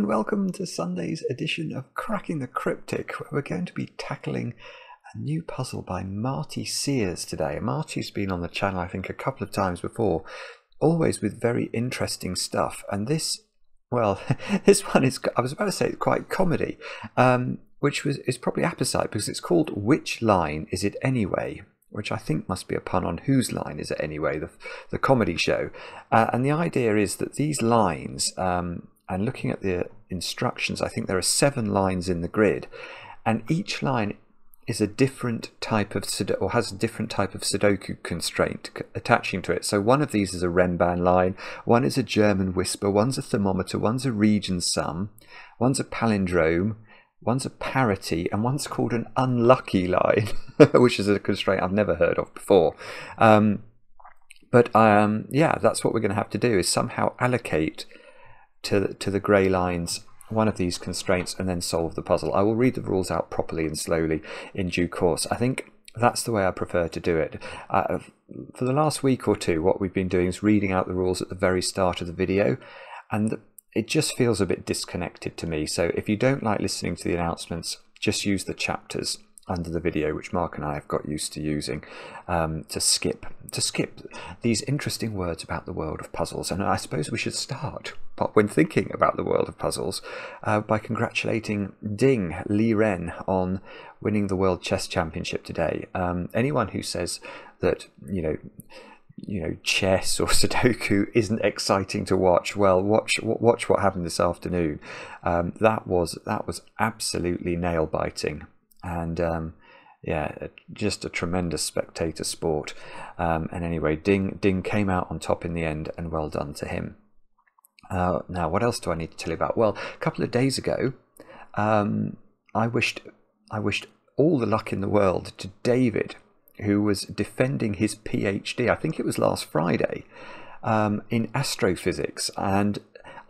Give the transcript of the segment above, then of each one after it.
and welcome to Sunday's edition of Cracking the Cryptic, where we're going to be tackling a new puzzle by Marty Sears today. Marty's been on the channel, I think, a couple of times before, always with very interesting stuff. And this, well, this one is, I was about to say, quite comedy, um, which was is probably apposite because it's called Which Line Is It Anyway? which I think must be a pun on Whose Line Is It Anyway, the, the comedy show. Uh, and the idea is that these lines, um, and looking at the instructions, I think there are seven lines in the grid, and each line is a different type of or has a different type of Sudoku constraint attaching to it. So one of these is a Renban line, one is a German whisper, one's a thermometer, one's a region sum, one's a palindrome, One's a parity and one's called an unlucky line, which is a constraint I've never heard of before. Um, but um, yeah, that's what we're going to have to do is somehow allocate to, to the grey lines one of these constraints and then solve the puzzle. I will read the rules out properly and slowly in due course. I think that's the way I prefer to do it. Uh, for the last week or two, what we've been doing is reading out the rules at the very start of the video. And it just feels a bit disconnected to me. So if you don't like listening to the announcements, just use the chapters under the video, which Mark and I have got used to using, um, to skip to skip these interesting words about the world of puzzles. And I suppose we should start, when thinking about the world of puzzles, uh, by congratulating Ding Liren on winning the World Chess Championship today. Um, anyone who says that you know you know chess or Sudoku isn't exciting to watch, well, watch watch what happened this afternoon. Um, that was that was absolutely nail biting, and um, yeah, just a tremendous spectator sport. Um, and anyway, Ding Ding came out on top in the end, and well done to him. Uh, now, what else do I need to tell you about? Well, a couple of days ago, um, I wished I wished all the luck in the world to David who was defending his PhD, I think it was last Friday, um, in astrophysics. And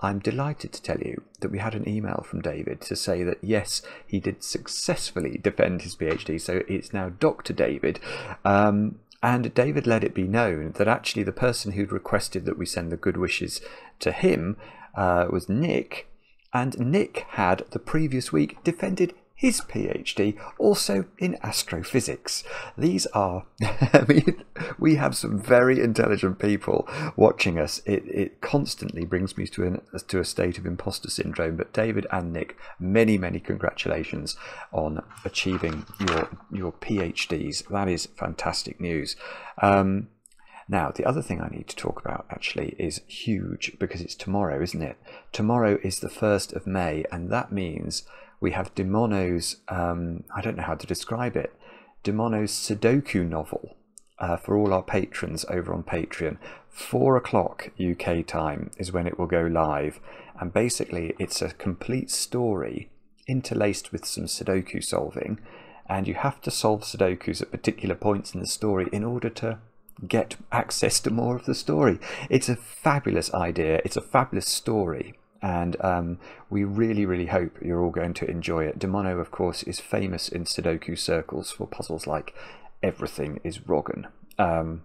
I'm delighted to tell you that we had an email from David to say that yes, he did successfully defend his PhD. So it's now Dr. David. Um, and David let it be known that actually the person who'd requested that we send the good wishes to him uh, was Nick. And Nick had the previous week defended his PhD, also in astrophysics. These are, I mean, we have some very intelligent people watching us. It, it constantly brings me to, an, to a state of imposter syndrome. But David and Nick, many, many congratulations on achieving your, your PhDs. That is fantastic news. Um, now, the other thing I need to talk about actually is huge because it's tomorrow, isn't it? Tomorrow is the 1st of May, and that means we have Demono's, um, I don't know how to describe it, Demono's Sudoku novel uh, for all our patrons over on Patreon. Four o'clock UK time is when it will go live, and basically it's a complete story interlaced with some Sudoku solving, and you have to solve Sudokus at particular points in the story in order to get access to more of the story. It's a fabulous idea, it's a fabulous story, and um, we really, really hope you're all going to enjoy it. Demono, of course, is famous in Sudoku circles for puzzles like Everything is Roggen, um,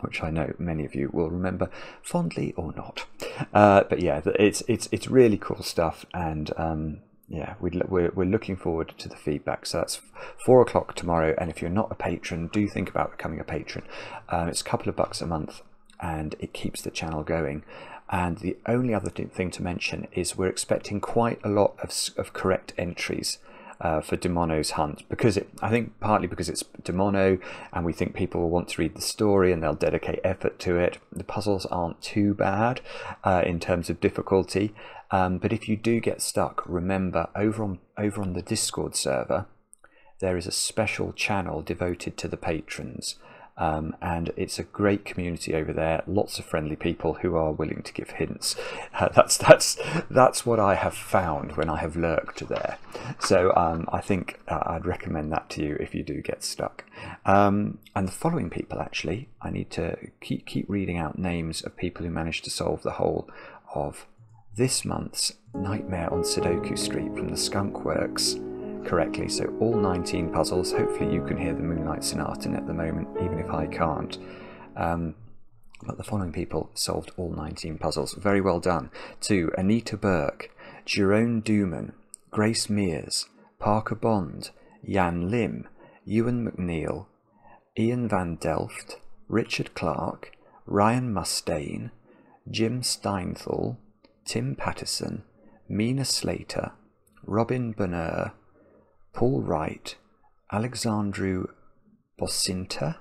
which I know many of you will remember fondly or not. Uh, but yeah, it's it's it's really cool stuff, and um, yeah, we, we're we're looking forward to the feedback. So that's four o'clock tomorrow, and if you're not a patron, do think about becoming a patron. Um, it's a couple of bucks a month, and it keeps the channel going. And the only other thing to mention is we're expecting quite a lot of, of correct entries uh, for Demono's Hunt because it, I think partly because it's Demono and we think people will want to read the story and they'll dedicate effort to it. The puzzles aren't too bad uh, in terms of difficulty, um, but if you do get stuck, remember over on over on the Discord server, there is a special channel devoted to the patrons. Um, and it's a great community over there. Lots of friendly people who are willing to give hints. Uh, that's that's that's what I have found when I have lurked there. So um, I think uh, I'd recommend that to you if you do get stuck. Um, and the following people, actually, I need to keep keep reading out names of people who managed to solve the whole of this month's Nightmare on Sudoku Street from the Skunk Works correctly. So all 19 puzzles, hopefully you can hear the Moonlight Sonata at the moment, even if I can't. Um, but the following people solved all 19 puzzles. Very well done. To Anita Burke, Jerome Duman, Grace Mears, Parker Bond, Jan Lim, Ewan McNeil, Ian Van Delft, Richard Clark, Ryan Mustaine, Jim Steinthal, Tim Patterson, Mina Slater, Robin Bonner, Paul Wright, Alexandru Bosinta,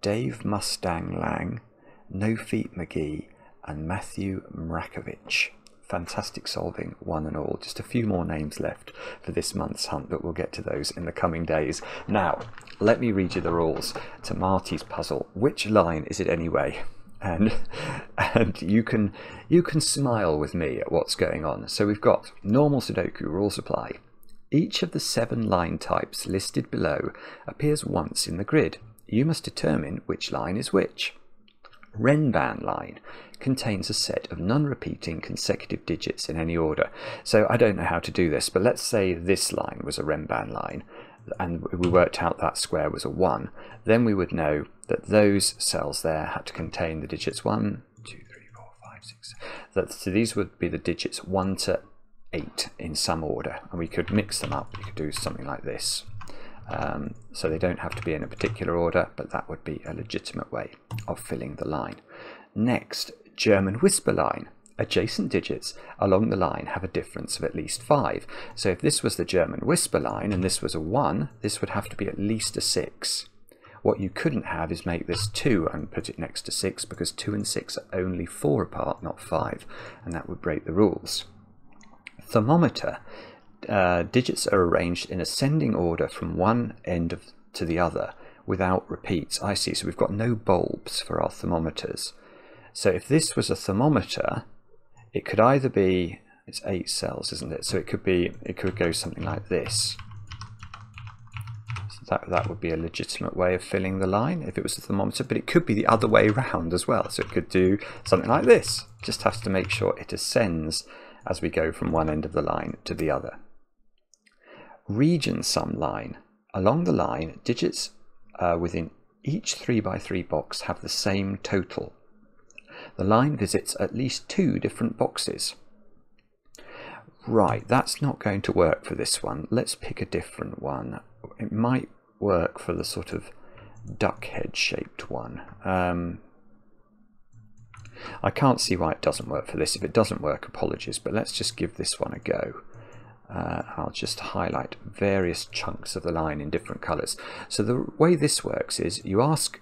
Dave Mustang Lang, No Feet McGee, and Matthew Mrakovich. Fantastic solving, one and all. Just a few more names left for this month's hunt, but we'll get to those in the coming days. Now, let me read you the rules to Marty's puzzle. Which line is it anyway? And and you can you can smile with me at what's going on. So we've got normal Sudoku rules apply. Each of the seven line types listed below appears once in the grid. You must determine which line is which. Renban line contains a set of non-repeating consecutive digits in any order. So I don't know how to do this, but let's say this line was a Renban line and we worked out that square was a 1, then we would know that those cells there had to contain the digits 1, 2, 3, 4, 5, 6. That, so these would be the digits 1 to 8 in some order, and we could mix them up. We could do something like this. Um, so they don't have to be in a particular order, but that would be a legitimate way of filling the line. Next, German whisper line. Adjacent digits along the line have a difference of at least 5. So if this was the German whisper line and this was a 1, this would have to be at least a 6. What you couldn't have is make this 2 and put it next to 6 because 2 and 6 are only 4 apart, not 5, and that would break the rules. Thermometer uh, digits are arranged in ascending order from one end of, to the other without repeats. I see, so we've got no bulbs for our thermometers. So if this was a thermometer, it could either be, it's eight cells, isn't it? So it could be, it could go something like this. So that, that would be a legitimate way of filling the line if it was a thermometer, but it could be the other way around as well. So it could do something like this. Just has to make sure it ascends as we go from one end of the line to the other region sum line. Along the line, digits uh, within each 3x3 box have the same total. The line visits at least two different boxes. Right, that's not going to work for this one. Let's pick a different one. It might work for the sort of duck head shaped one. Um, I can't see why it doesn't work for this. If it doesn't work, apologies, but let's just give this one a go uh, I'll just highlight various chunks of the line in different colours. So the way this works is you ask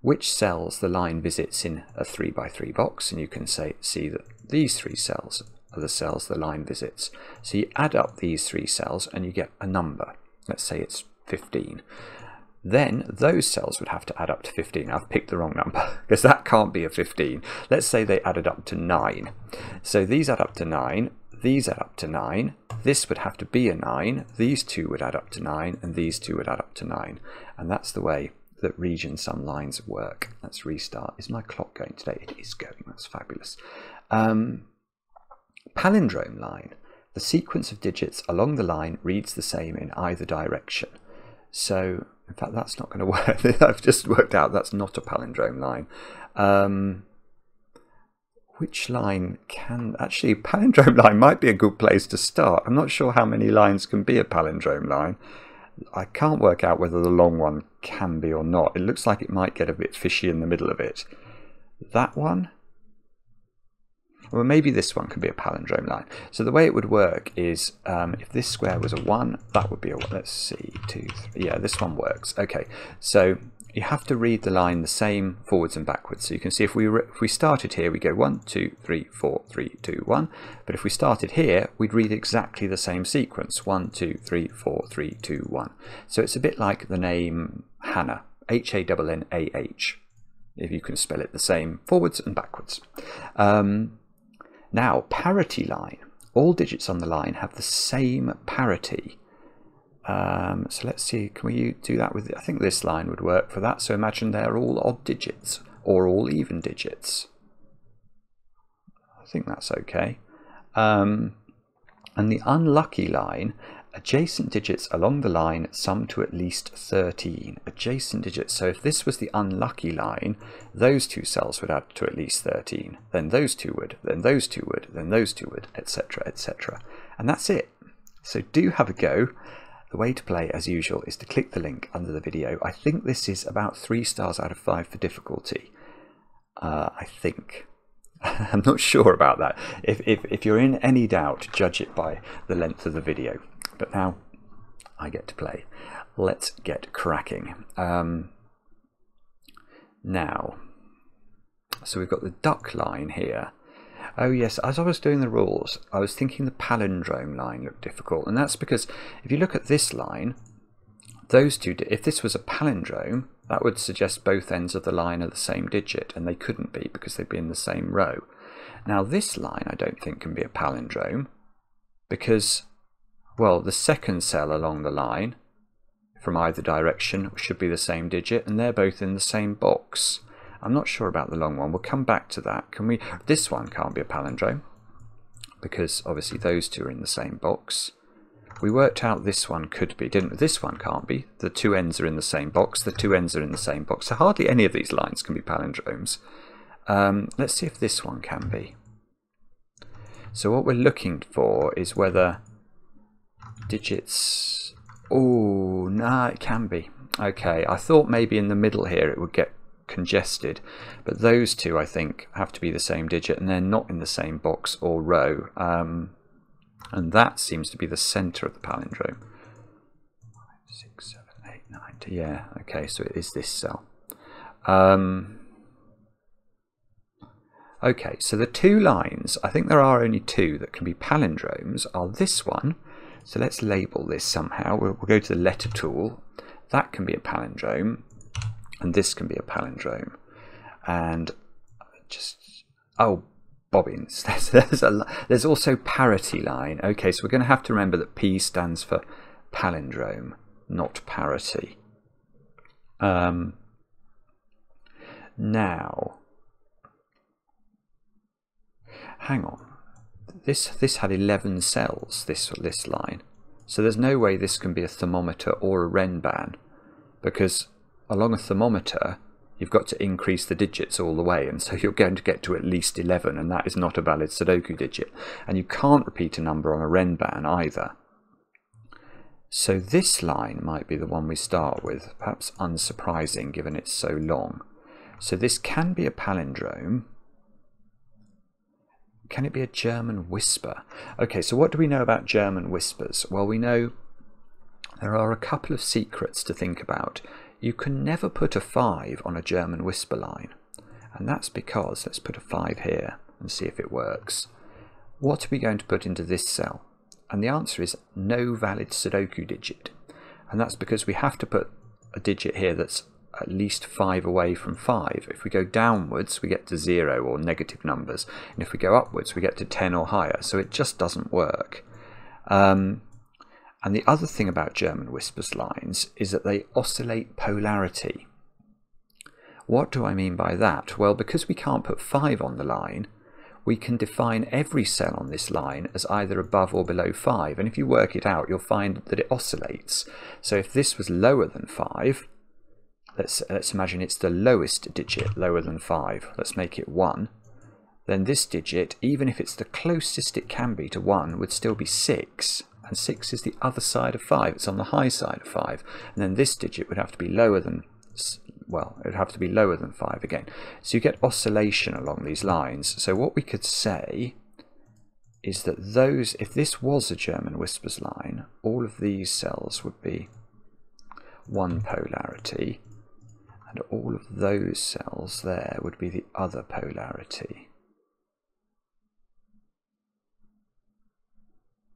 which cells the line visits in a 3x3 box and you can say see that these three cells are the cells the line visits. So you add up these three cells and you get a number. Let's say it's 15. Then those cells would have to add up to 15. I've picked the wrong number because that can't be a 15. Let's say they added up to 9. So these add up to 9 these add up to 9, this would have to be a 9, these two would add up to 9, and these two would add up to 9. And that's the way that region sum lines work. Let's restart. Is my clock going today? It is going. That's fabulous. Um, palindrome line. The sequence of digits along the line reads the same in either direction. So, in fact, that's not going to work. I've just worked out that's not a palindrome line. Um, which line can actually palindrome line might be a good place to start. I'm not sure how many lines can be a palindrome line. I can't work out whether the long one can be or not. It looks like it might get a bit fishy in the middle of it. That one? Well, maybe this one could be a palindrome line. So the way it would work is um, if this square was a 1, that would be a 1. Let's see, 2, three. Yeah, this one works. Okay, so you have to read the line the same forwards and backwards. So you can see if we if we started here, we go one, two, three, four, three, two, one. But if we started here, we'd read exactly the same sequence: one, two, three, four, three, two, one. So it's a bit like the name Hannah, H-A-N-N-A-H, if you can spell it the same forwards and backwards. Um, now, parity line. All digits on the line have the same parity. Um, so let's see, can we do that with, I think this line would work for that. So imagine they're all odd digits or all even digits. I think that's okay. Um, and the unlucky line, adjacent digits along the line sum to at least 13. Adjacent digits, so if this was the unlucky line, those two cells would add to at least 13. Then those two would, then those two would, then those two would, etc, etc. And that's it. So do have a go. The way to play, as usual, is to click the link under the video. I think this is about 3 stars out of 5 for difficulty. Uh, I think. I'm not sure about that. If, if, if you're in any doubt, judge it by the length of the video. But now I get to play. Let's get cracking. Um, now, so we've got the duck line here. Oh yes, as I was doing the rules, I was thinking the palindrome line looked difficult, and that's because if you look at this line, those two, if this was a palindrome, that would suggest both ends of the line are the same digit, and they couldn't be because they'd be in the same row. Now this line I don't think can be a palindrome, because, well, the second cell along the line from either direction should be the same digit, and they're both in the same box. I'm not sure about the long one. We'll come back to that. Can we? This one can't be a palindrome because obviously those two are in the same box. We worked out this one could be, didn't we? This one can't be. The two ends are in the same box. The two ends are in the same box. So hardly any of these lines can be palindromes. Um, let's see if this one can be. So what we're looking for is whether digits... Oh, nah, it can be. Okay, I thought maybe in the middle here it would get congested. But those two, I think, have to be the same digit and they're not in the same box or row. Um, and that seems to be the center of the palindrome. Yeah, okay, so it is this cell. Um, okay, so the two lines, I think there are only two that can be palindromes, are this one. So let's label this somehow. We'll, we'll go to the letter tool. That can be a palindrome and this can be a palindrome. And just, oh, bobbins. There's, there's, a, there's also parity line. Okay, so we're going to have to remember that P stands for palindrome, not parity. Um, now, hang on. This this had 11 cells, this, this line. So there's no way this can be a thermometer or a Renban because along a thermometer, you've got to increase the digits all the way, and so you're going to get to at least 11, and that is not a valid Sudoku digit. And you can't repeat a number on a Renban either. So this line might be the one we start with, perhaps unsurprising given it's so long. So this can be a palindrome. Can it be a German whisper? Okay, so what do we know about German whispers? Well, we know there are a couple of secrets to think about you can never put a 5 on a German whisper line. And that's because, let's put a 5 here and see if it works. What are we going to put into this cell? And the answer is no valid Sudoku digit. And that's because we have to put a digit here that's at least 5 away from 5. If we go downwards, we get to 0 or negative numbers. And if we go upwards, we get to 10 or higher. So it just doesn't work. Um, and the other thing about German whispers lines is that they oscillate polarity. What do I mean by that? Well, because we can't put 5 on the line, we can define every cell on this line as either above or below 5. And if you work it out, you'll find that it oscillates. So if this was lower than 5, let's, let's imagine it's the lowest digit, lower than 5. Let's make it 1. Then this digit, even if it's the closest it can be to 1, would still be 6 and 6 is the other side of 5. It's on the high side of 5. And then this digit would have to be lower than, well, it would have to be lower than 5 again. So you get oscillation along these lines. So what we could say is that those, if this was a German whispers line, all of these cells would be one polarity, and all of those cells there would be the other polarity.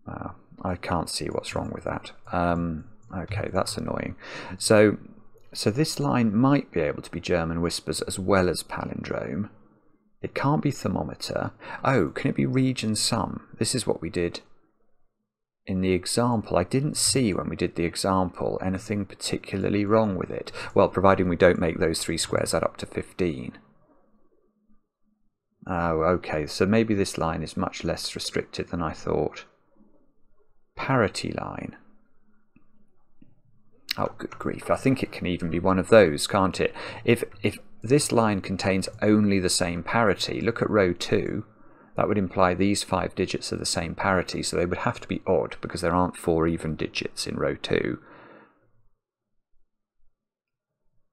Wow. I can't see what's wrong with that. Um, okay, that's annoying. So, so this line might be able to be German whispers as well as palindrome. It can't be thermometer. Oh, can it be region sum? This is what we did in the example. I didn't see when we did the example anything particularly wrong with it. Well, providing we don't make those three squares add up to 15. Oh, okay, so maybe this line is much less restricted than I thought parity line. Oh, good grief. I think it can even be one of those, can't it? If, if this line contains only the same parity, look at row 2, that would imply these five digits are the same parity, so they would have to be odd because there aren't four even digits in row 2.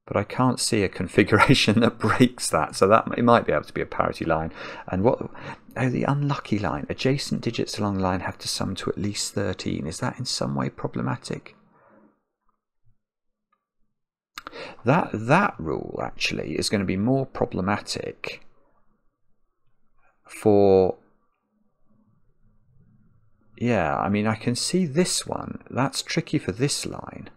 But I can't see a configuration that breaks that, so that it might be able to be a parity line. And what? Oh, the unlucky line. Adjacent digits along the line have to sum to at least 13. Is that in some way problematic? That that rule actually is going to be more problematic for yeah, I mean I can see this one. That's tricky for this line.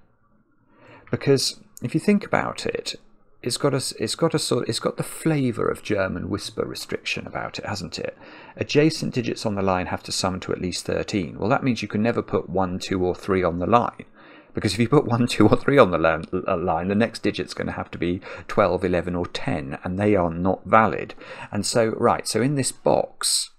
Because if you think about it, it's got a it's got a sort it's got the flavour of German whisper restriction about it, hasn't it? Adjacent digits on the line have to sum to at least 13. Well, that means you can never put 1, 2 or 3 on the line. Because if you put 1, 2 or 3 on the line, the next digit's going to have to be 12, 11 or 10, and they are not valid. And so, right, so in this box,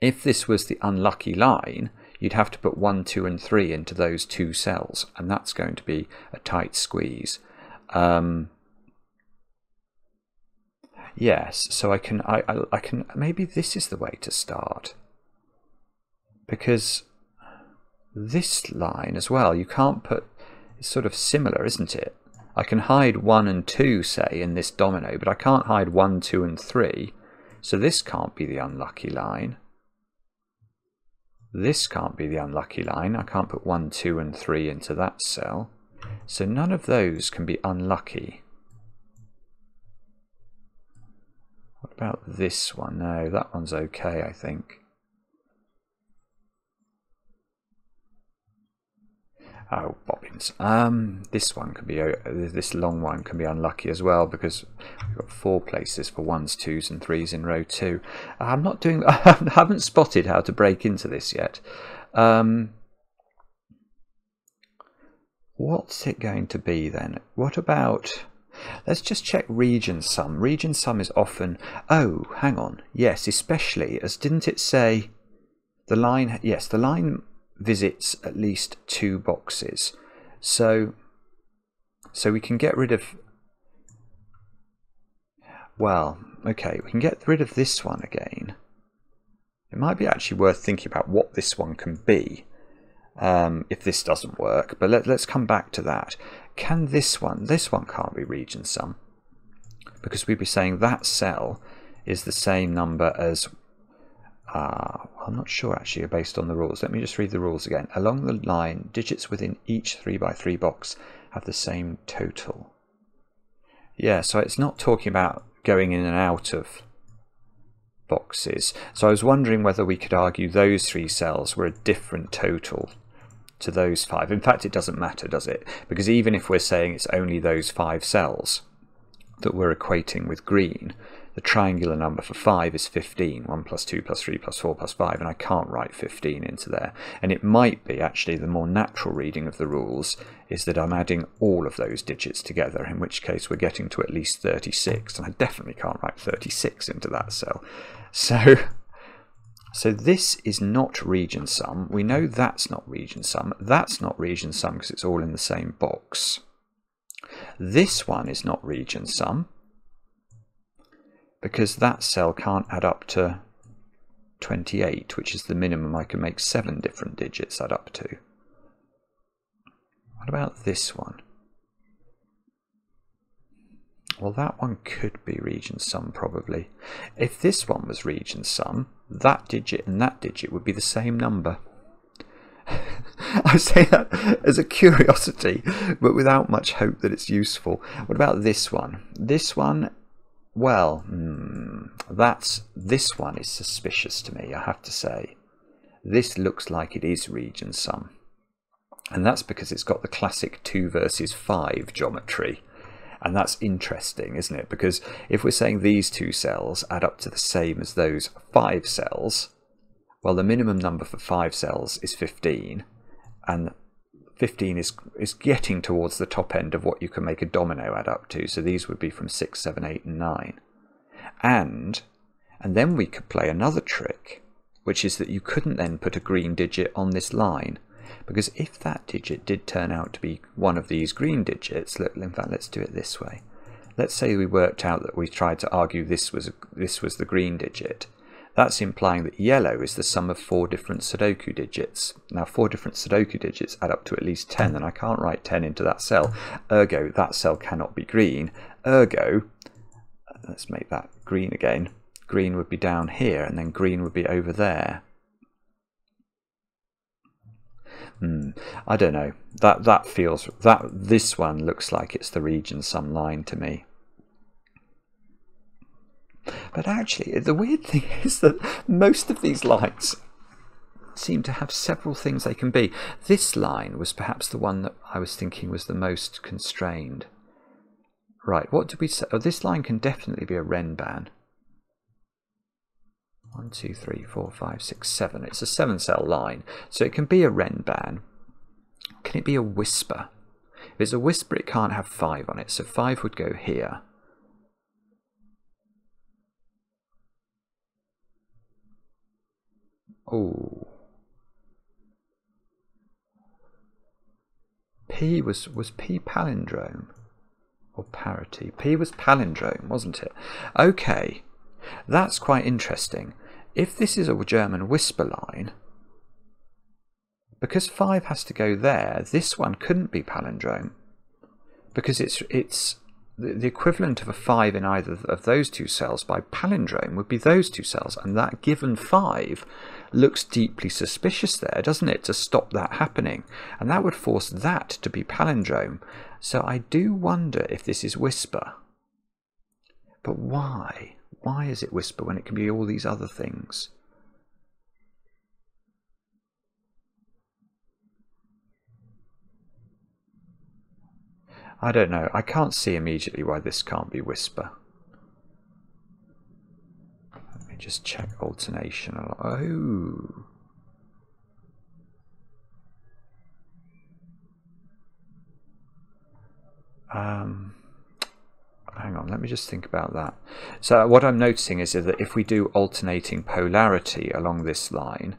if this was the unlucky line, you'd have to put 1, 2 and 3 into those two cells, and that's going to be a tight squeeze. Um, yes, so I can, I, I, I can, maybe this is the way to start. Because this line as well. You can't put, it's sort of similar, isn't it? I can hide 1 and 2, say, in this domino, but I can't hide 1, 2 and 3. So this can't be the unlucky line. This can't be the unlucky line. I can't put 1, 2 and 3 into that cell. So none of those can be unlucky. What about this one? No, that one's okay, I think. Oh, bobbins. Um, this one could be, uh, this long one can be unlucky as well because we've got four places for ones, twos and threes in row two. I'm not doing, I haven't spotted how to break into this yet. Um, what's it going to be then? What about, let's just check region sum. Region sum is often, oh, hang on. Yes, especially as didn't it say the line, yes, the line visits at least two boxes. So, so we can get rid of, well, okay, we can get rid of this one again. It might be actually worth thinking about what this one can be um, if this doesn't work, but let, let's come back to that. Can this one, this one can't be region sum because we'd be saying that cell is the same number as uh, I'm not sure actually based on the rules. Let me just read the rules again. Along the line, digits within each 3x3 box have the same total. Yeah, so it's not talking about going in and out of boxes. So I was wondering whether we could argue those three cells were a different total to those five. In fact, it doesn't matter, does it? Because even if we're saying it's only those five cells that we're equating with green, the triangular number for 5 is 15. 1 plus 2 plus 3 plus 4 plus 5, and I can't write 15 into there. And it might be actually the more natural reading of the rules is that I'm adding all of those digits together, in which case we're getting to at least 36, and I definitely can't write 36 into that cell. So, so this is not region sum. We know that's not region sum. That's not region sum because it's all in the same box. This one is not region sum because that cell can't add up to 28, which is the minimum I can make seven different digits add up to. What about this one? Well, that one could be region sum probably. If this one was region sum, that digit and that digit would be the same number. I say that as a curiosity, but without much hope that it's useful. What about this one? This one well, hmm, that's this one is suspicious to me, I have to say. This looks like it is region sum. And that's because it's got the classic 2 versus 5 geometry. And that's interesting, isn't it? Because if we're saying these two cells add up to the same as those 5 cells, well, the minimum number for 5 cells is 15, and 15 is, is getting towards the top end of what you can make a domino add up to. So these would be from 6, 7, 8, and 9. And, and then we could play another trick, which is that you couldn't then put a green digit on this line. Because if that digit did turn out to be one of these green digits, look, in fact, let's do it this way. Let's say we worked out that we tried to argue this was, this was the green digit. That's implying that yellow is the sum of four different Sudoku digits. Now, four different Sudoku digits add up to at least 10, and I can't write 10 into that cell. Ergo, that cell cannot be green. Ergo, let's make that green again. Green would be down here, and then green would be over there. Hmm, I don't know. That that feels that this one looks like it's the region sum line to me. But actually, the weird thing is that most of these lines seem to have several things they can be. This line was perhaps the one that I was thinking was the most constrained. Right, what do we say? Oh, this line can definitely be a Renban. One, two, three, four, five, six, seven. It's a seven cell line. So it can be a Renban. Can it be a Whisper? If it's a Whisper, it can't have five on it. So five would go here. Oh. P was was P palindrome or parity? P was palindrome, wasn't it? Okay, that's quite interesting. If this is a German whisper line, because five has to go there, this one couldn't be palindrome because it's it's the equivalent of a 5 in either of those two cells by palindrome would be those two cells, and that given 5 looks deeply suspicious there, doesn't it, to stop that happening? And that would force that to be palindrome. So I do wonder if this is Whisper. But why? Why is it Whisper when it can be all these other things? I don't know. I can't see immediately why this can't be Whisper. Let me just check alternation. Oh. Um, hang on, let me just think about that. So what I'm noticing is that if we do alternating polarity along this line,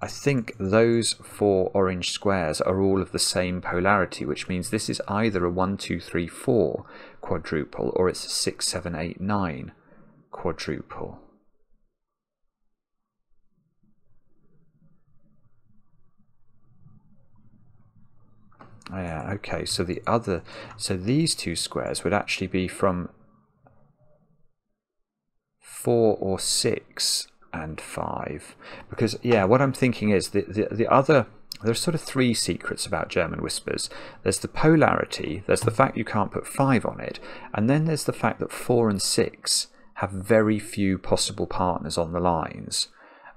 I think those four orange squares are all of the same polarity, which means this is either a 1, 2, 3, 4 quadruple or it's a 6, 7, 8, 9 quadruple. Yeah, okay, so the other, so these two squares would actually be from 4 or 6 and 5 because yeah what I'm thinking is the, the, the other there's sort of three secrets about German whispers. There's the polarity there's the fact you can't put 5 on it and then there's the fact that 4 and 6 have very few possible partners on the lines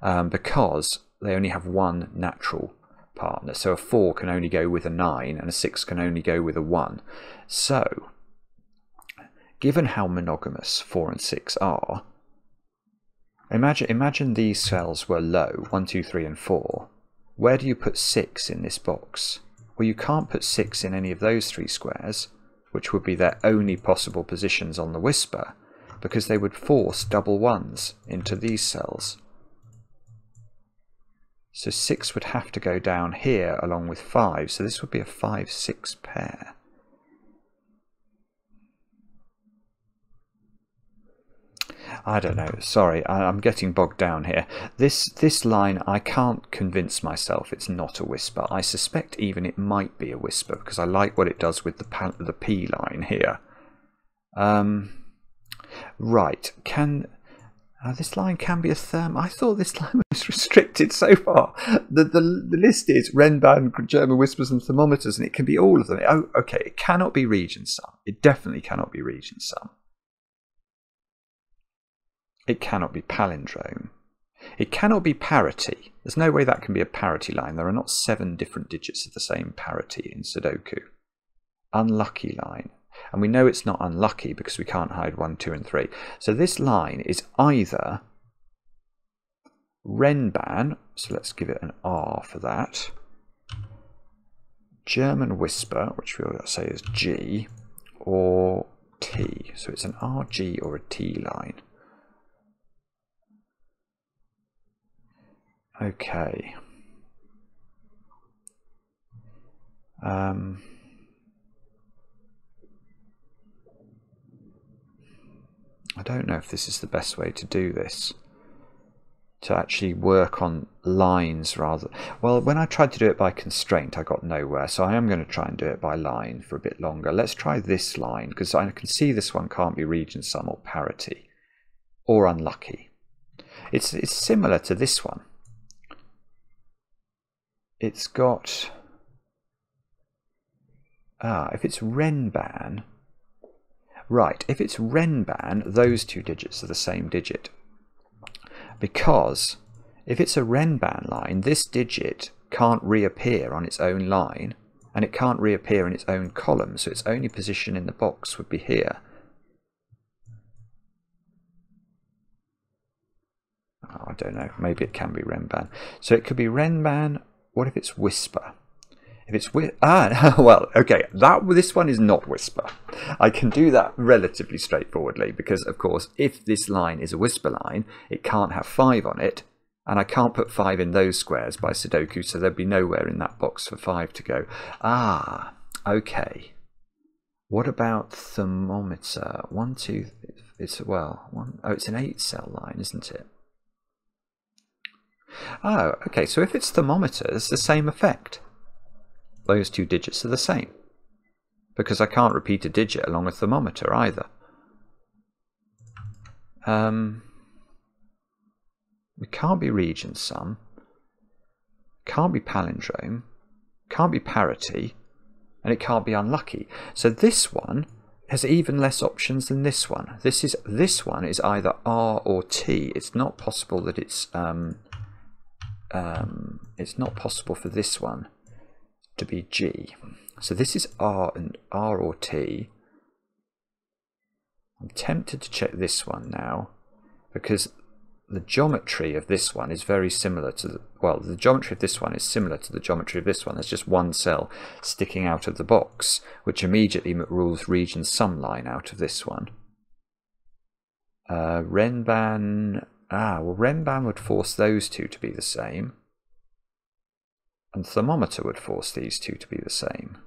um, because they only have one natural partner so a 4 can only go with a 9 and a 6 can only go with a 1 so given how monogamous 4 and 6 are Imagine, imagine these cells were low, 1, 2, 3 and 4. Where do you put 6 in this box? Well, you can't put 6 in any of those three squares, which would be their only possible positions on the whisper, because they would force double ones into these cells. So 6 would have to go down here along with 5, so this would be a 5-6 pair. I don't know. Sorry, I, am getting bogged down here. This this line, I can't convince myself it's not a whisper. I suspect even it might be a whisper because I like what it does with the the P line here. Um, right, can uh, this line can be a therm. I thought this line was restricted so far. The, the, the list is Renban, German whispers, and thermometers, and it can be all of them. Oh, okay. It cannot be region sum. It definitely cannot be region sum. It cannot be palindrome. It cannot be parity. There's no way that can be a parity line. There are not seven different digits of the same parity in Sudoku. Unlucky line. And we know it's not unlucky because we can't hide 1, 2 and 3. So this line is either Renban, so let's give it an R for that, German Whisper, which we'll say is G, or T. So it's an RG or a T line. Okay. Um, I don't know if this is the best way to do this. To actually work on lines rather. Well, when I tried to do it by constraint, I got nowhere. So I am going to try and do it by line for a bit longer. Let's try this line because I can see this one can't be region sum or parity or unlucky. It's it's similar to this one. It's got ah if it's Renban Right, if it's Renban, those two digits are the same digit. Because if it's a Renban line, this digit can't reappear on its own line, and it can't reappear in its own column, so its only position in the box would be here. Oh, I don't know, maybe it can be Renban. So it could be Renban, what if it's Whisper? If it's ah well, okay, that this one is not whisper. I can do that relatively straightforwardly because, of course, if this line is a whisper line, it can't have five on it, and I can't put five in those squares by Sudoku, so there'd be nowhere in that box for five to go. Ah, okay. What about thermometer? One, two. It's well, one. Oh, it's an eight-cell line, isn't it? Oh, okay. So if it's thermometer, it's the same effect those two digits are the same because I can't repeat a digit along a thermometer either. Um, it can't be region sum, can't be palindrome, can't be parity, and it can't be unlucky. So this one has even less options than this one. This is this one is either R or T. It's not possible that it's um, um, it's not possible for this one to be G. So this is R and R or T. I'm tempted to check this one now because the geometry of this one is very similar to the, well, the geometry of this one is similar to the geometry of this one. There's just one cell sticking out of the box, which immediately rules region sum line out of this one. Uh, Renban, ah, well, Renban would force those two to be the same and thermometer would force these two to be the same.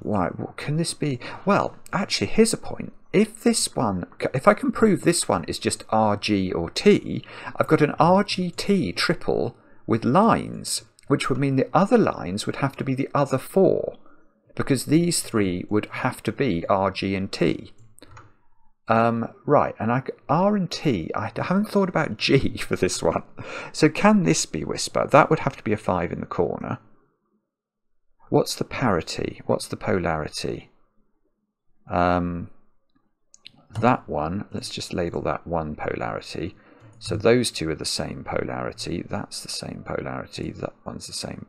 Why, what can this be? Well, actually, here's a point. If this one, if I can prove this one is just RG or T, I've got an RGT triple with lines, which would mean the other lines would have to be the other four, because these three would have to be RG and T. Um, right, and I, R and T, I haven't thought about G for this one. So can this be Whisper? That would have to be a 5 in the corner. What's the parity? What's the polarity? Um, that one, let's just label that one polarity. So those two are the same polarity. That's the same polarity. That one's the same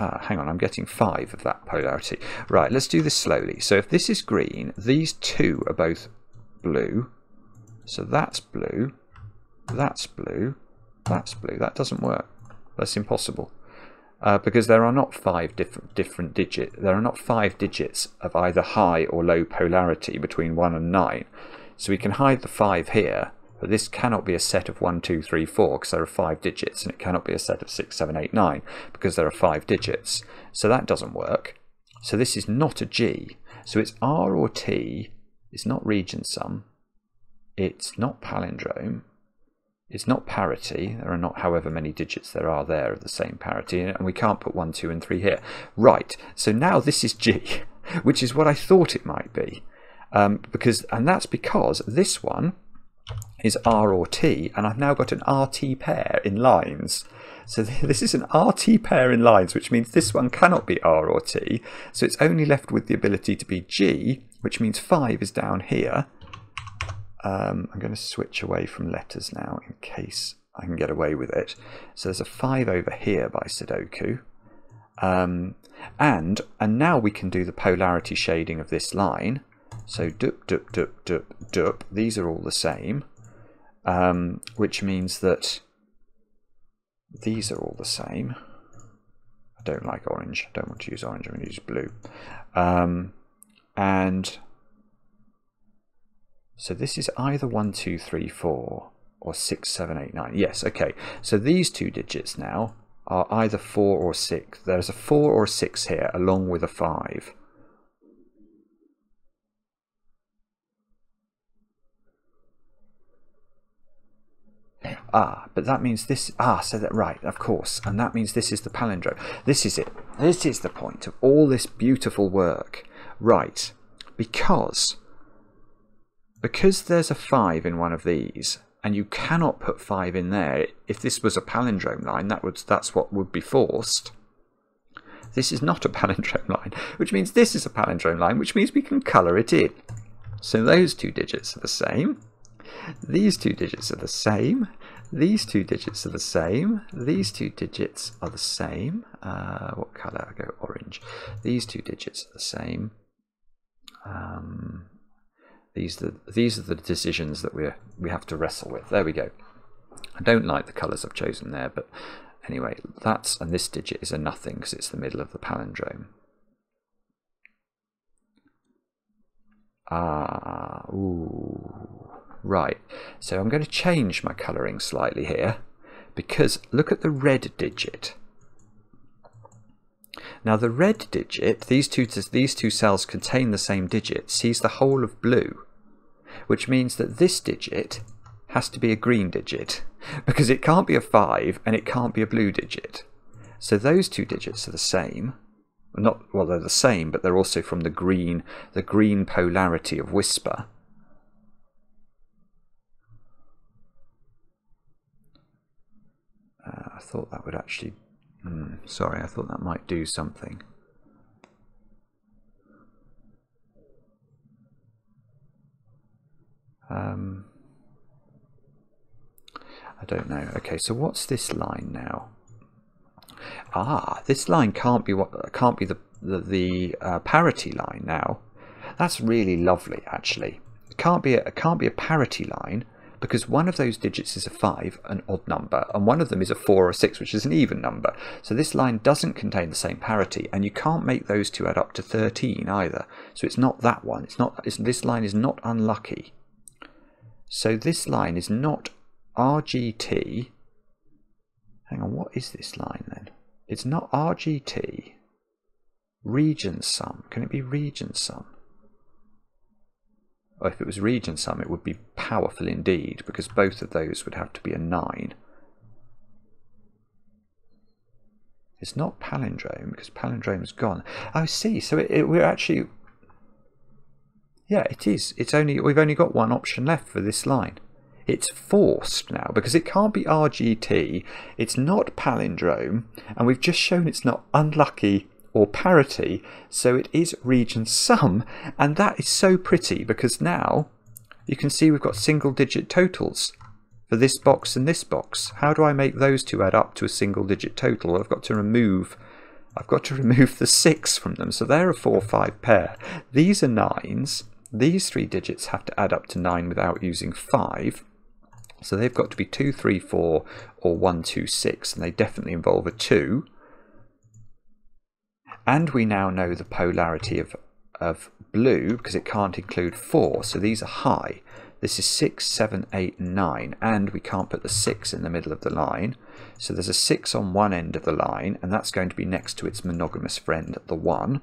Ah, hang on, I'm getting five of that polarity. Right, let's do this slowly. So if this is green, these two are both blue. So that's blue, that's blue, that's blue. That doesn't work. That's impossible. Uh, because there are not five different different digits. There are not five digits of either high or low polarity between one and nine. So we can hide the five here, but this cannot be a set of 1, 2, 3, 4 because there are five digits, and it cannot be a set of 6, 7, 8, 9 because there are five digits. So that doesn't work. So this is not a G. So it's R or T. It's not region sum. It's not palindrome. It's not parity. There are not however many digits there are there of the same parity, and we can't put 1, 2, and 3 here. Right, so now this is G, which is what I thought it might be. Um, because, and that's because this one is R or T, and I've now got an RT pair in lines. So this is an RT pair in lines, which means this one cannot be R or T. So it's only left with the ability to be G, which means 5 is down here. Um, I'm going to switch away from letters now in case I can get away with it. So there's a 5 over here by Sudoku. Um, and, and now we can do the polarity shading of this line. So dup, dup, dup, dup, dup. These are all the same, um, which means that these are all the same. I don't like orange. I don't want to use orange. I'm going to use blue. Um, and so this is either 1, 2, 3, 4 or 6, 7, 8, 9. Yes, okay. So these two digits now are either 4 or 6. There's a 4 or a 6 here along with a 5. Ah, but that means this. Ah, so that right, of course, and that means this is the palindrome. This is it. This is the point of all this beautiful work. Right, because because there's a five in one of these, and you cannot put five in there. If this was a palindrome line, that would that's what would be forced. This is not a palindrome line, which means this is a palindrome line, which means we can colour it in. So those two digits are the same. These two digits are the same. These two digits are the same. These two digits are the same. Uh, what colour? I go orange. These two digits are the same. Um, these are the, these are the decisions that we we have to wrestle with. There we go. I don't like the colours I've chosen there, but anyway, that's and this digit is a nothing because it's the middle of the palindrome. Ah, ooh. Right, so I'm going to change my colouring slightly here because look at the red digit. Now the red digit, these two, these two cells contain the same digit, sees the whole of blue, which means that this digit has to be a green digit because it can't be a 5 and it can't be a blue digit. So those two digits are the same. Not well, they're the same, but they're also from the green, the green polarity of whisper. Uh, I thought that would actually... Hmm, sorry, I thought that might do something. Um, I don't know. Okay, so what's this line now? Ah, this line can't be what can't be the the, the uh, parity line now. That's really lovely, actually. It can't be a, it can't be a parity line because one of those digits is a 5, an odd number, and one of them is a 4 or a 6, which is an even number. So this line doesn't contain the same parity, and you can't make those two add up to 13 either. So it's not that one. It's not. It's, this line is not unlucky. So this line is not RGT. Hang on, what is this line then? It's not RGT. Region sum. Can it be region sum? Or if it was region sum, it would be powerful indeed, because both of those would have to be a 9. It's not palindrome, because palindrome's gone. I see, so it, it, we're actually... Yeah, it is. It's only We've only got one option left for this line. It's forced now, because it can't be RGT, it's not palindrome, and we've just shown it's not unlucky or parity, so it is region sum, and that is so pretty because now you can see we've got single digit totals for this box and this box. How do I make those two add up to a single digit total? I've got to remove I've got to remove the 6 from them, so they're a 4-5 pair. These are 9s. These three digits have to add up to 9 without using 5. So they've got to be 2, 3, 4 or 1, 2, 6, and they definitely involve a 2. And we now know the polarity of, of blue because it can't include 4, so these are high. This is 6, 7, 8, 9, and we can't put the 6 in the middle of the line. So there's a 6 on one end of the line, and that's going to be next to its monogamous friend, the 1.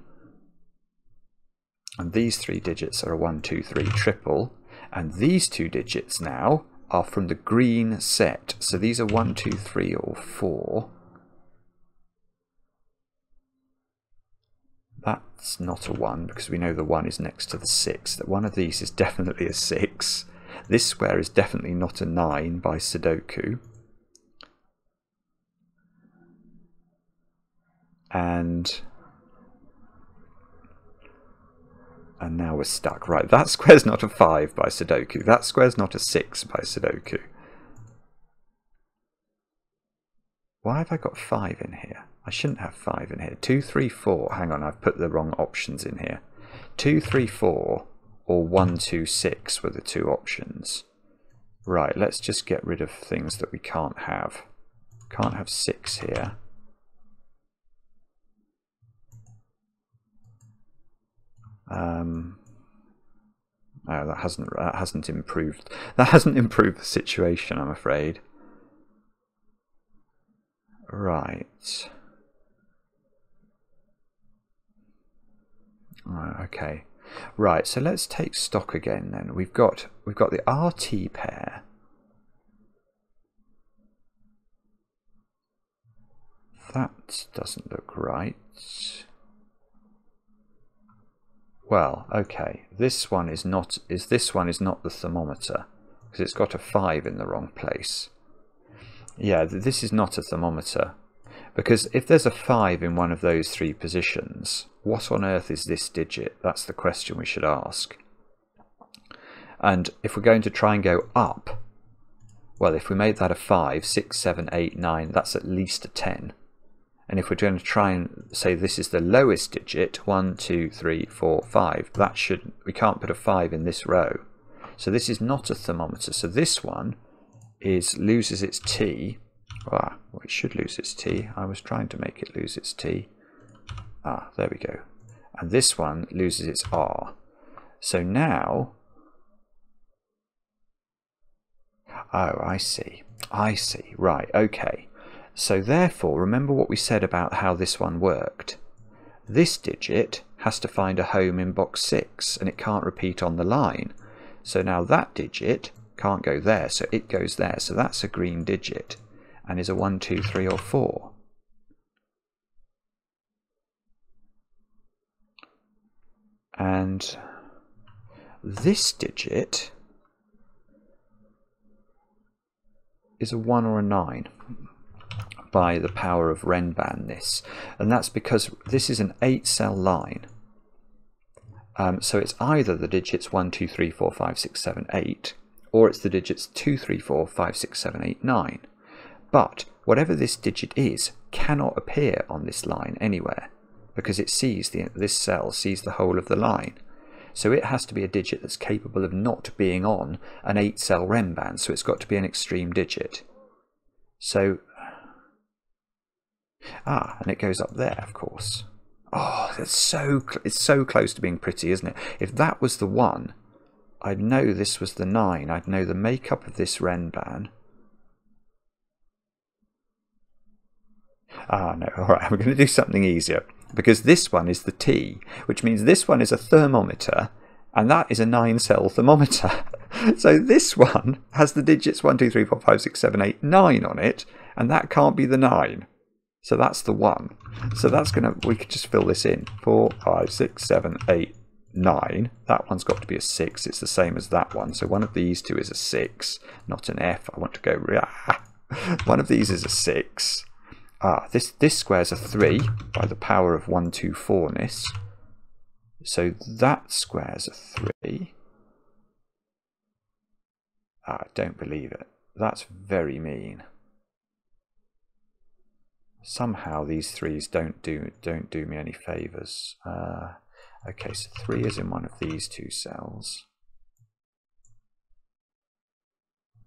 And these three digits are a 1, 2, 3 triple. And these two digits now are from the green set. So these are 1, 2, 3, or 4. That's not a 1 because we know the 1 is next to the 6. That one of these is definitely a 6. This square is definitely not a 9 by Sudoku. And and now we're stuck. Right, that square's not a 5 by Sudoku. That square's not a 6 by Sudoku. Why have I got 5 in here? I shouldn't have 5 in here. Two, three, four. Hang on, I've put the wrong options in here. Two, three, four, or one, two, six were the two options. Right, let's just get rid of things that we can't have. Can't have 6 here. Um, oh, that hasn't that hasn't improved. That hasn't improved the situation, I'm afraid. Right. Okay. Right, so let's take stock again then. We've got we've got the RT pair. That doesn't look right. Well, okay. This one is not is this one is not the thermometer because it's got a 5 in the wrong place. Yeah, this is not a thermometer because if there's a 5 in one of those three positions, what on earth is this digit? That's the question we should ask. And if we're going to try and go up, well, if we made that a 5, 6, 7, 8, 9, that's at least a 10. And if we're going to try and say this is the lowest digit, 1, 2, 3, 4, 5, that should, we can't put a 5 in this row. So this is not a thermometer. So this one is loses its T. Ah, well, it should lose its T. I was trying to make it lose its T. Ah, there we go. And this one loses its R. So now... Oh, I see. I see. Right, okay. So therefore, remember what we said about how this one worked. This digit has to find a home in box 6 and it can't repeat on the line. So now that digit can't go there, so it goes there. So that's a green digit and is a 1, 2, 3 or 4. And this digit is a 1 or a 9 by the power of Renban this. And that's because this is an 8 cell line. Um, so it's either the digits 1, 2, 3, 4, 5, 6, 7, 8, or it's the digits 2, 3, 4, 5, 6, 7, 8, 9. But whatever this digit is cannot appear on this line anywhere because it sees the, this cell sees the whole of the line. So it has to be a digit that's capable of not being on an 8 cell Renban, so it's got to be an extreme digit. So Ah, and it goes up there, of course. Oh, that's so it's so close to being pretty, isn't it? If that was the one, I'd know this was the nine. I'd know the makeup of this Renban. Ah, no. All right, I'm going to do something easier because this one is the T, which means this one is a thermometer and that is a nine cell thermometer. so this one has the digits 1, 2, 3, 4, 5, 6, 7, 8, 9 on it, and that can't be the 9. So that's the one. So that's going to, we could just fill this in. Four, five, six, seven, eight, nine. That one's got to be a 6. It's the same as that one. So one of these two is a 6, not an F. I want to go, one of these is a 6. Ah, this, this square's a 3 by the power of 124ness. So that square's a 3. Ah, I don't believe it. That's very mean somehow these threes don't do don't do me any favors. Uh, okay, so three is in one of these two cells.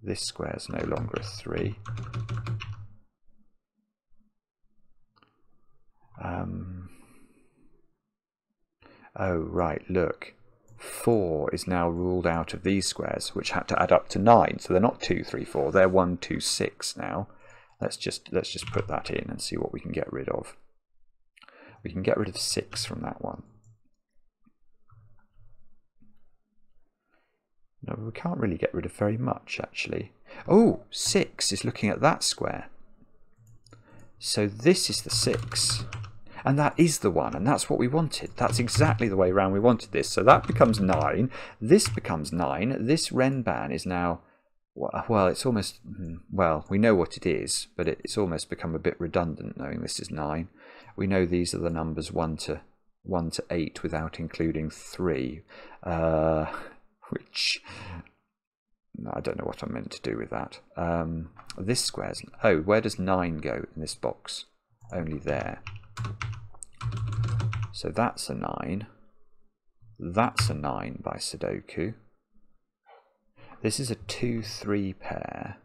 This square is no longer a three. Um, oh, right, look. 4 is now ruled out of these squares, which had to add up to 9. So they're not 2, 3, 4. They're 1, 2, 6 now. Let's just let's just put that in and see what we can get rid of. We can get rid of six from that one. No, we can't really get rid of very much actually. Oh, six is looking at that square. So this is the six. And that is the one, and that's what we wanted. That's exactly the way around we wanted this. So that becomes nine. This becomes nine. This Renban is now well, it's almost, hmm, well, we know what it is, but it's almost become a bit redundant knowing this is 9. We know these are the numbers 1 to 1 to 8 without including 3, uh, which I don't know what I'm meant to do with that. Um, this square's, oh, where does 9 go in this box? Only there. So that's a 9. That's a 9 by Sudoku. This is a 2-3 pair.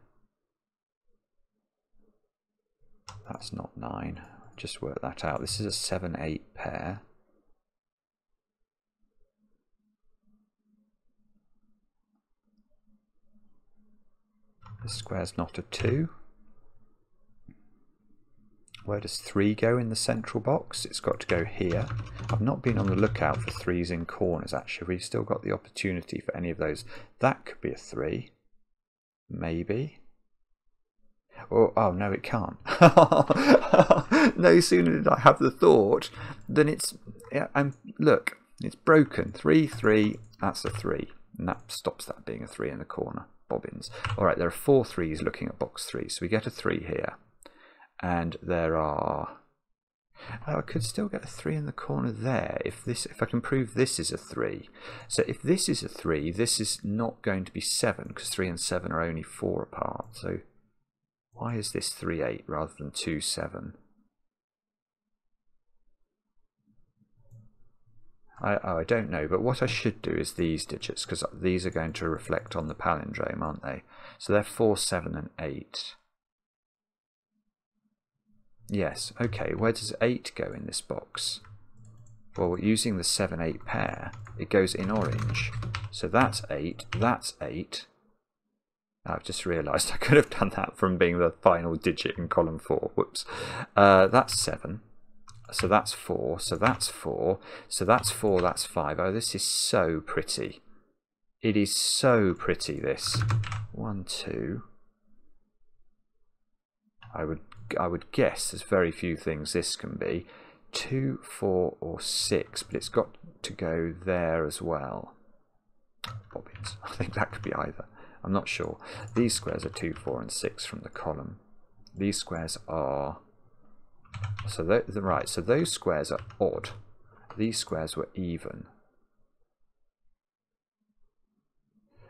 That's not 9. Just work that out. This is a 7-8 pair. This square's not a 2. Where does 3 go in the central box? It's got to go here. I've not been on the lookout for 3s in corners actually. We've still got the opportunity for any of those. That could be a 3. Maybe. Oh, oh no, it can't. no sooner did I have the thought than it's. Yeah, and look, it's broken. 3 3, that's a 3. And that stops that being a 3 in the corner. Bobbins. Alright, there are four threes looking at box 3. So we get a 3 here and there are oh, I could still get a 3 in the corner there if this if I can prove this is a 3 so if this is a 3 this is not going to be 7 because 3 and 7 are only 4 apart so why is this 3 8 rather than 2 7 I, oh, I don't know, but what I should do is these digits, because these are going to reflect on the palindrome, aren't they? So they're 4, 7 and 8. Yes, okay, where does 8 go in this box? Well, using the 7-8 pair, it goes in orange. So that's 8, that's 8. I've just realised I could have done that from being the final digit in column 4. Whoops. Uh, that's 7. So that's 4. So that's 4. So that's 4, that's 5. Oh, this is so pretty. It is so pretty, this. 1, 2. I would I would guess there's very few things this can be. Two, four, or six, but it's got to go there as well. Bobbins. I think that could be either. I'm not sure. These squares are two, four, and six from the column. These squares are so the right. So those squares are odd. These squares were even.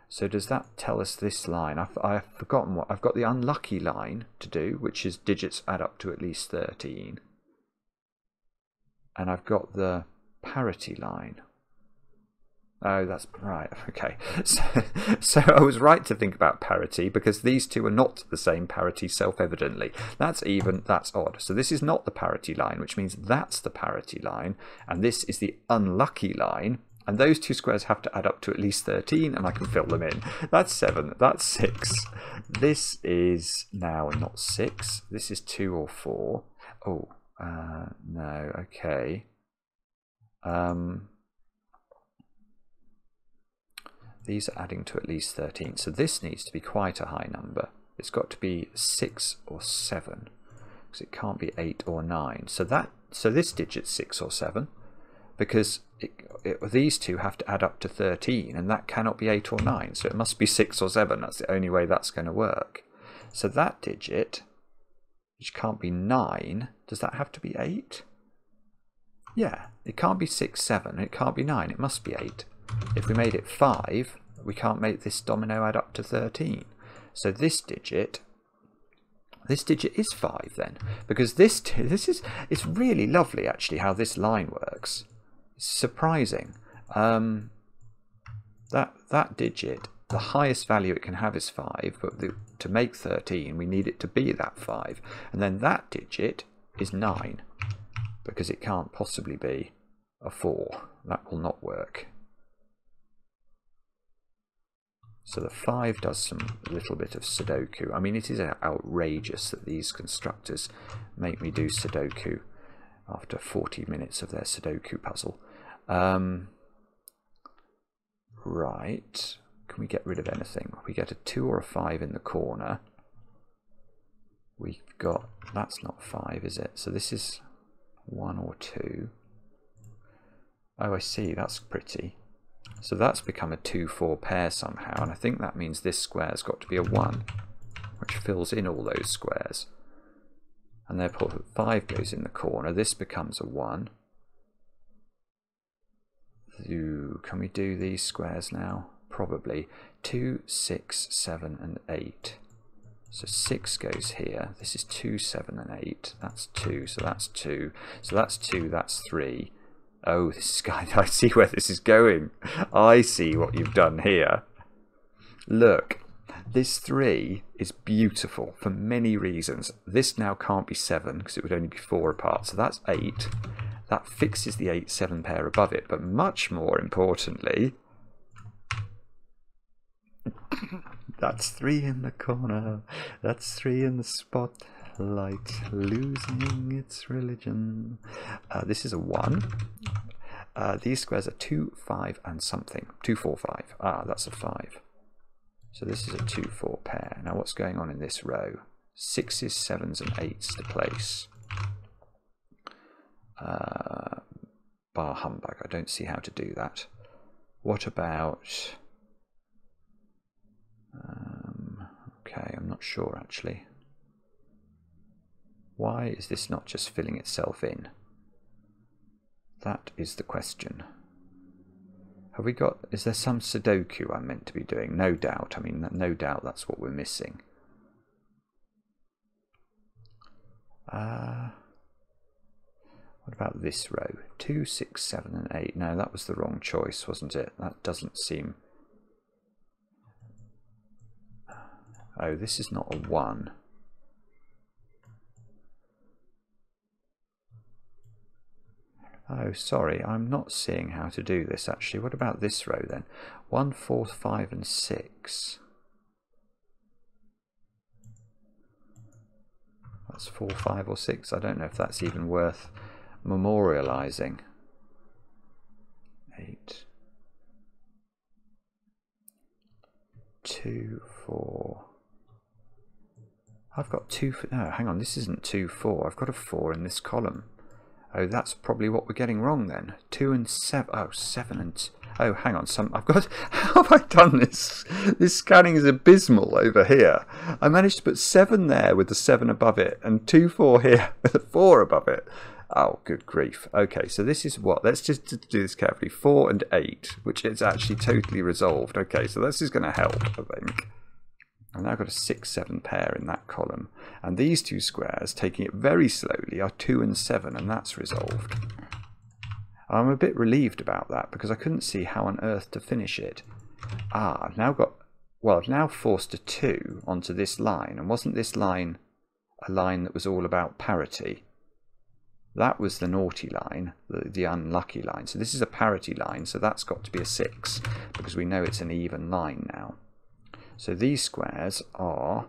So does that tell us this line? I've, I've forgotten what. I've got the unlucky line to do, which is digits add up to at least 13. And I've got the parity line. Oh, that's right. Okay. So, so I was right to think about parity because these two are not the same parity self-evidently. That's even, that's odd. So this is not the parity line, which means that's the parity line. And this is the unlucky line, and those two squares have to add up to at least 13, and I can fill them in. That's 7. That's 6. This is now not 6. This is 2 or 4. Oh, uh, no, okay. Um, these are adding to at least 13. So this needs to be quite a high number. It's got to be 6 or 7. Because it can't be 8 or 9. So that so this digit's 6 or 7 because it, it, these two have to add up to 13 and that cannot be 8 or 9 so it must be 6 or 7 that's the only way that's going to work. So that digit which can't be 9 does that have to be 8 yeah it can't be 6 7 it can't be 9 it must be 8 if we made it 5 we can't make this domino add up to 13 so this digit this digit is 5 then because this this is it's really lovely actually how this line works surprising. Um, that that digit, the highest value it can have is 5, but the, to make 13 we need it to be that 5. And then that digit is 9, because it can't possibly be a 4. That will not work. So the 5 does some little bit of Sudoku. I mean, it is outrageous that these constructors make me do Sudoku after 40 minutes of their Sudoku puzzle. Um, right. Can we get rid of anything? We get a 2 or a 5 in the corner. We've got... That's not 5, is it? So this is 1 or 2. Oh, I see. That's pretty. So that's become a 2-4 pair somehow, and I think that means this square's got to be a 1, which fills in all those squares. And therefore 5 goes in the corner. This becomes a 1 do, can we do these squares now? Probably. 2, 6, 7 and 8. So 6 goes here. This is 2, 7 and 8. That's 2, so that's 2. So that's 2, that's 3. Oh, this is. I see where this is going. I see what you've done here. Look, this 3 is beautiful for many reasons. This now can't be 7 because it would only be 4 apart. So that's 8 that fixes the 8-7 pair above it. But much more importantly, that's three in the corner. That's three in the spotlight, losing its religion. Uh, this is a 1. Uh, these squares are 2, 5 and something. 2, 4, 5. Ah, that's a 5. So this is a 2, 4 pair. Now what's going on in this row? 6s, 7s and 8s to place. Uh, bar humbug. I don't see how to do that. What about... Um, okay, I'm not sure actually. Why is this not just filling itself in? That is the question. Have we got, is there some Sudoku I'm meant to be doing? No doubt, I mean, no doubt that's what we're missing. Uh, what about this row? 2, 6, 7 and 8. No, that was the wrong choice, wasn't it? That doesn't seem... Oh, this is not a 1. Oh, sorry, I'm not seeing how to do this actually. What about this row then? 1, 4, 5 and 6. That's 4, 5 or 6. I don't know if that's even worth memorializing. 8. 2, 4. I've got 2, no, hang on, this isn't 2, 4. I've got a 4 in this column. Oh, that's probably what we're getting wrong then. Two and seven. Oh, seven and. Oh, hang on. Some I've got. How have I done this? This scanning is abysmal over here. I managed to put seven there with the seven above it, and two four here with a four above it. Oh, good grief. Okay, so this is what. Let's just do this carefully. Four and eight, which is actually totally resolved. Okay, so this is going to help, I think. I've now got a 6, 7 pair in that column. And these two squares, taking it very slowly, are 2 and 7, and that's resolved. I'm a bit relieved about that, because I couldn't see how on earth to finish it. Ah, I've now got... Well, I've now forced a 2 onto this line, and wasn't this line a line that was all about parity? That was the naughty line, the, the unlucky line. So this is a parity line, so that's got to be a 6, because we know it's an even line now. So these squares are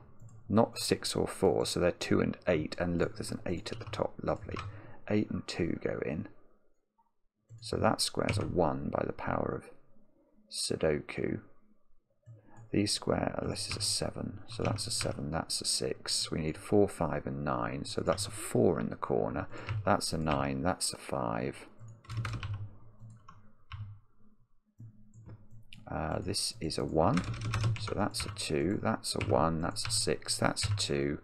not 6 or 4, so they're 2 and 8. And look, there's an 8 at the top. Lovely. 8 and 2 go in. So that square's a 1 by the power of Sudoku. These square, oh, this is a 7, so that's a 7, that's a 6. We need 4, 5 and 9, so that's a 4 in the corner. That's a 9, that's a 5. Uh, this is a 1, so that's a 2, that's a 1, that's a 6, that's a 2.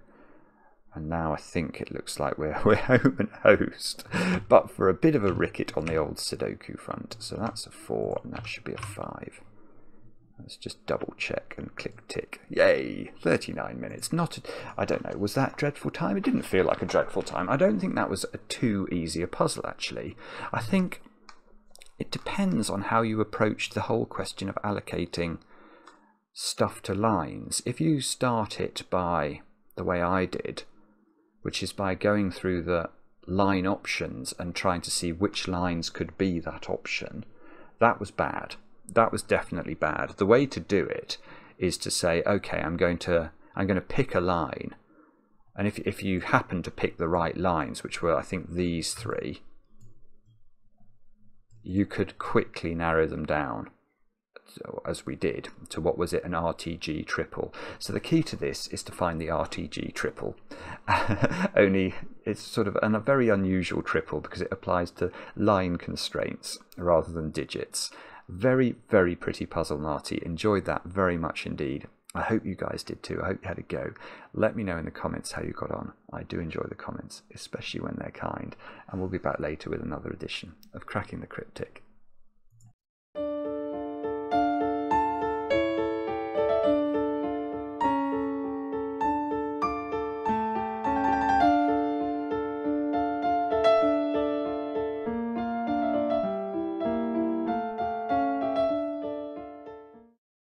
And now I think it looks like we're, we're home and host, but for a bit of a ricket on the old Sudoku front. So that's a 4, and that should be a 5. Let's just double check and click tick. Yay! 39 minutes. Not, I don't know, was that dreadful time? It didn't feel like a dreadful time. I don't think that was a too easy a puzzle, actually. I think it depends on how you approach the whole question of allocating stuff to lines. If you start it by the way I did, which is by going through the line options and trying to see which lines could be that option, that was bad. That was definitely bad. The way to do it is to say, okay, I'm going to I'm going to pick a line, and if if you happen to pick the right lines, which were I think these three, you could quickly narrow them down as we did to what was it an RTG triple. So the key to this is to find the RTG triple. Only it's sort of an, a very unusual triple because it applies to line constraints rather than digits very very pretty puzzle Marty enjoyed that very much indeed I hope you guys did too. I hope you had a go. Let me know in the comments how you got on. I do enjoy the comments, especially when they're kind. And we'll be back later with another edition of Cracking the Cryptic.